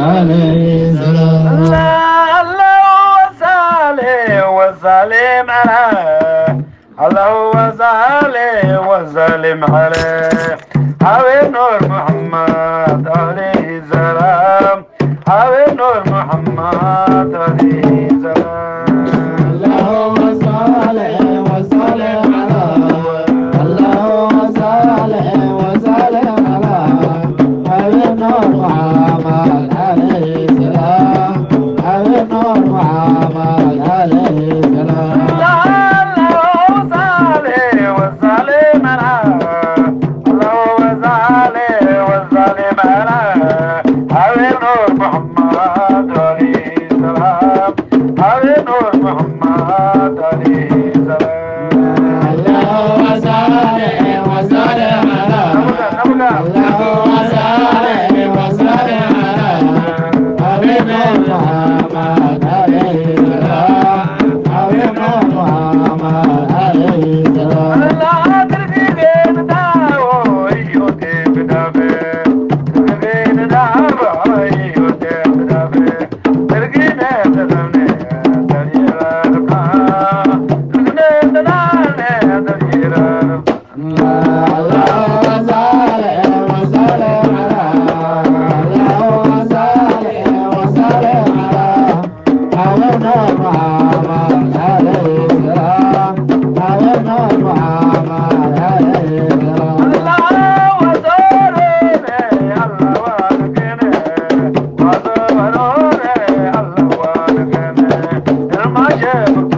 عليه السلام الله وسلم وسلم عليه الله وسلم وسلم عليه حبيب نور Yeah.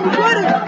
I'm good.